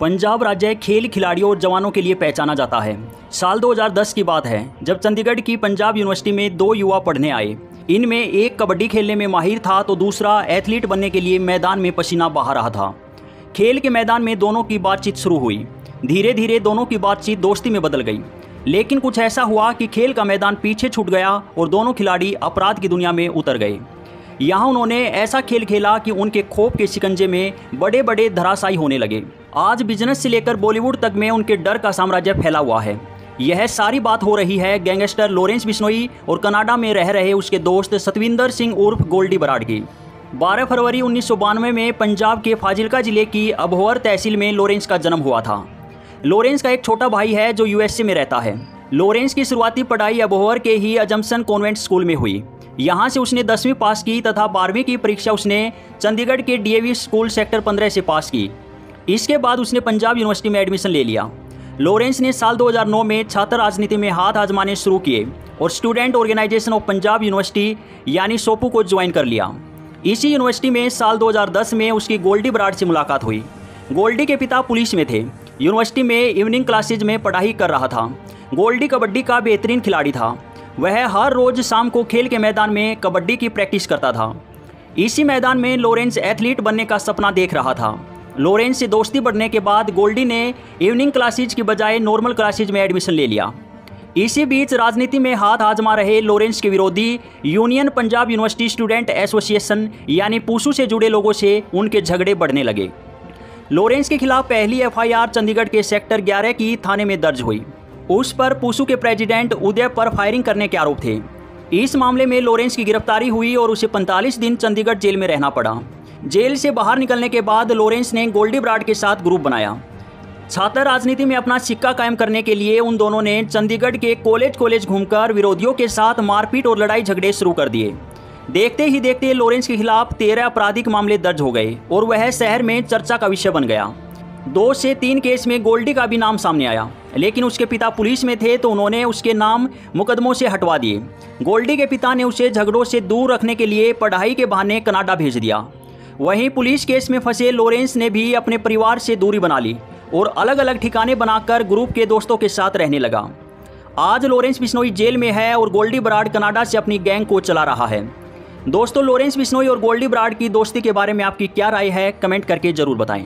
पंजाब राज्य खेल खिलाड़ियों और जवानों के लिए पहचाना जाता है। साल 2010 की बात है, जब चंडीगढ़ की पंजाब यूनिवर्सिटी में दो युवा पढ़ने आए। इनमें एक कबड्डी खेलने में माहिर था तो दूसरा एथलीट बनने के लिए मैदान में पसीना बहा रहा था। खेल के मैदान में दोनों की बातचीत शुरू हुई। धीरे धीरे दोनों की बातचीत दोस्ती में बदल गई। लेकिन कुछ ऐसा हुआ कि खेल का मैदान पीछे छूट गया और दोनों खिलाड़ी अपराध की दुनिया में उतर गए। यहाँ उन्होंने ऐसा खेल खेला कि उनके खोप के शिकंजे में बड़े बड़े धराशायी होने लगे। आज बिज़नेस से लेकर बॉलीवुड तक में उनके डर का साम्राज्य फैला हुआ है। यह सारी बात हो रही है गैंगस्टर लॉरेंस बिश्नोई और कनाडा में रह रहे उसके दोस्त सतविंदर सिंह उर्फ़ गोल्डी बराड की 12 फरवरी उन्नीस सौ बानवे में पंजाब के फाजिलका ज़िले की अबोहर तहसील में लॉरेंस का जन्म हुआ था। लॉरेंस का एक छोटा भाई है जो यूएसए में रहता है। लॉरेंस की शुरुआती पढ़ाई अबोहर के ही अजम्सन कॉन्वेंट स्कूल में हुई। यहाँ से उसने दसवीं पास की तथा बारहवीं की परीक्षा उसने चंडीगढ़ के डीएवी स्कूल सेक्टर पंद्रह से पास की। इसके बाद उसने पंजाब यूनिवर्सिटी में एडमिशन ले लिया। लॉरेंस ने साल 2009 में छात्र राजनीति में हाथ आजमाने शुरू किए और student organisation of Punjab university यानी सोपू को ज्वाइन कर लिया। इसी यूनिवर्सिटी में साल 2010 में उसकी गोल्डी बराड से मुलाकात हुई। गोल्डी के पिता पुलिस में थे। यूनिवर्सिटी में इवनिंग क्लासेज में पढ़ाई कर रहा था। गोल्डी कबड्डी का बेहतरीन खिलाड़ी था। वह हर रोज शाम को खेल के मैदान में कबड्डी की प्रैक्टिस करता था। इसी मैदान में लॉरेंस एथलीट बनने का सपना देख रहा था। लॉरेंस से दोस्ती बढ़ने के बाद गोल्डी ने इवनिंग क्लासेज की बजाय नॉर्मल क्लासेज में एडमिशन ले लिया। इसी बीच राजनीति में हाथ आजमा रहे लॉरेंस के विरोधी union Punjab university student association, यानी पूसू से जुड़े लोगों से उनके झगड़े बढ़ने लगे। लॉरेंस के खिलाफ पहली एफआईआर चंडीगढ़ के सेक्टर 11 की थाने में दर्ज हुई। उस पर पूसू के प्रेसिडेंट उदय पर फायरिंग करने के आरोप थे। इस मामले में लॉरेंस की गिरफ्तारी हुई और उसे 45 दिन चंडीगढ़ जेल में रहना पड़ा। जेल से बाहर निकलने के बाद लॉरेंस ने गोल्डी ब्राड के साथ ग्रुप बनाया। छात्र राजनीति में अपना सिक्का कायम करने के लिए उन दोनों ने चंडीगढ़ के कॉलेज कॉलेज घूमकर विरोधियों के साथ मारपीट और लड़ाई झगड़े शुरू कर दिए। देखते ही देखते लॉरेंस के खिलाफ तेरह आपराधिक मामले दर्ज हो गए और वह शहर में चर्चा का विषय बन गया। दो से तीन केस में गोल्डी का भी नाम सामने आया। लेकिन उसके पिता पुलिस में थे तो उन्होंने उसके नाम मुकदमों से हटवा दिए। गोल्डी के पिता ने उसे झगड़ों से दूर रखने के लिए पढ़ाई के बहाने कनाडा भेज दिया। वहीं पुलिस केस में फंसे लॉरेंस ने भी अपने परिवार से दूरी बना ली और अलग अलग ठिकाने बनाकर ग्रुप के दोस्तों के साथ रहने लगा। आज लॉरेंस बिश्नोई जेल में है और गोल्डी बराड कनाडा से अपनी गैंग को चला रहा है। दोस्तों, लॉरेंस बिश्नोई और गोल्डी बराड की दोस्ती के बारे में आपकी क्या राय है, कमेंट करके ज़रूर बताएँ।